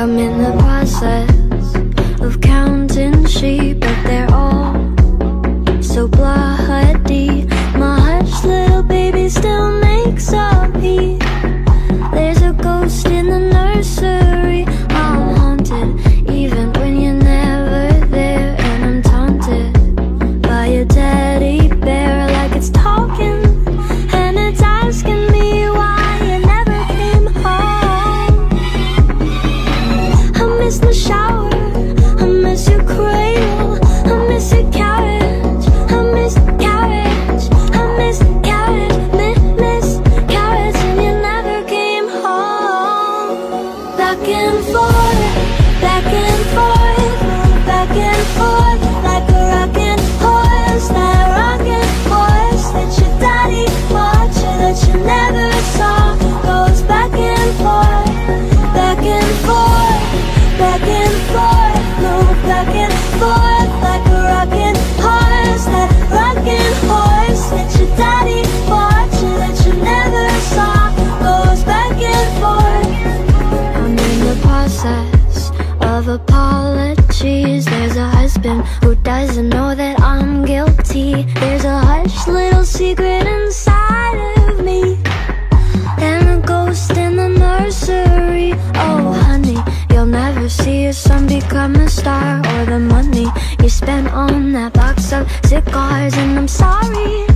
I'm in the process of counting sheep, but they're all so bloody. of apologies. There's a husband who doesn't know that I'm guilty. There's a hush little secret inside of me. And a ghost in the nursery. Oh honey, you'll never see your son become a star Or the money you spent on that box of cigars. And I'm sorry.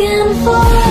looking for